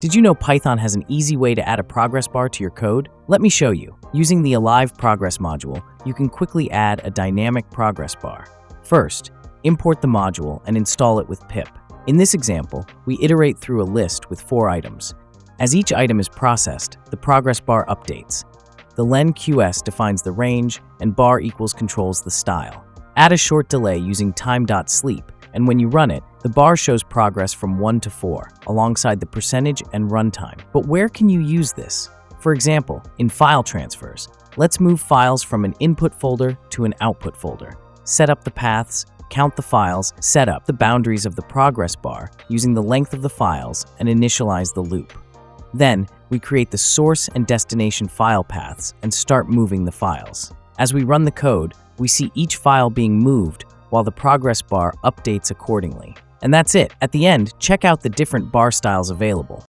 Did you know Python has an easy way to add a progress bar to your code? Let me show you. Using the Alive Progress module, you can quickly add a dynamic progress bar. First, import the module and install it with pip. In this example, we iterate through a list with four items. As each item is processed, the progress bar updates. The len QS defines the range, and bar equals controls the style. Add a short delay using time.sleep and when you run it, the bar shows progress from 1 to 4, alongside the percentage and runtime. But where can you use this? For example, in file transfers, let's move files from an input folder to an output folder. Set up the paths, count the files, set up the boundaries of the progress bar using the length of the files, and initialize the loop. Then, we create the source and destination file paths and start moving the files. As we run the code, we see each file being moved while the progress bar updates accordingly. And that's it. At the end, check out the different bar styles available.